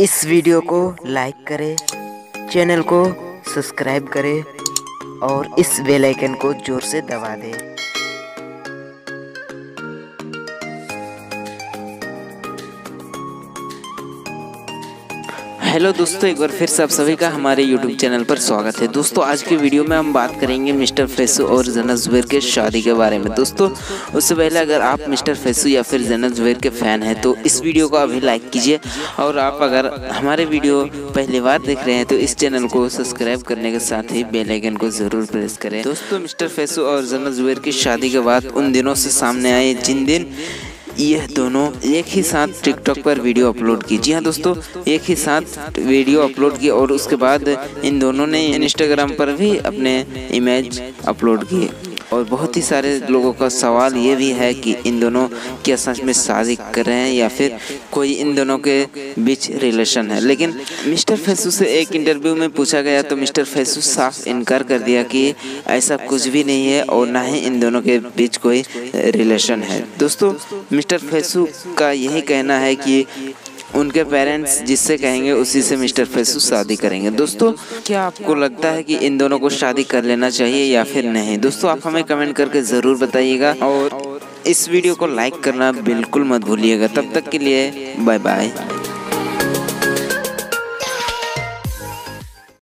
इस वीडियो को लाइक करें, चैनल को सब्सक्राइब करें और इस बेल आइकन को ज़ोर से दबा दें। हेलो दोस्तों, एक बार फिर से आप सभी का हमारे यूट्यूब चैनल पर स्वागत है। दोस्तों, आज की वीडियो में हम बात करेंगे मिस्टर फेसू और जना जुबैर के शादी के बारे में। दोस्तों, उससे पहले अगर आप मिस्टर फेसू या फिर जना जुबैर के फ़ैन हैं तो इस वीडियो को अभी लाइक कीजिए और आप अगर हमारे वीडियो पहली बार देख रहे हैं तो इस चैनल को सब्सक्राइब करने के साथ ही बेलाइकन को ज़रूर प्रेस करें। दोस्तों, मिस्टर फेसू और जना जुबैर की शादी के बाद उन दिनों से सामने आए जिन दिन यह दोनों एक ही साथ टिकटॉक पर वीडियो अपलोड की। जी हाँ दोस्तों, एक ही साथ वीडियो अपलोड की और उसके बाद इन दोनों ने इंस्टाग्राम पर भी अपने इमेज अपलोड किए। और बहुत ही सारे लोगों का सवाल ये भी है कि इन दोनों क्या सच में शादी कर रहे हैं या फिर कोई इन दोनों के बीच रिलेशन है। लेकिन मिस्टर फैसू से एक इंटरव्यू में पूछा गया तो मिस्टर फैसू साफ़ इनकार कर दिया कि ऐसा कुछ भी नहीं है और ना ही इन दोनों के बीच कोई रिलेशन है। दोस्तों, मिस्टर फैसू का यही कहना है कि उनके पेरेंट्स जिससे कहेंगे उसी से मिस्टर फैसू शादी करेंगे। दोस्तों क्या आपको लगता है कि इन दोनों को शादी कर लेना चाहिए या फिर नहीं? दोस्तों आप हमें कमेंट करके ज़रूर बताइएगा और इस वीडियो को लाइक करना बिल्कुल मत भूलिएगा। तब तक के लिए बाय बाय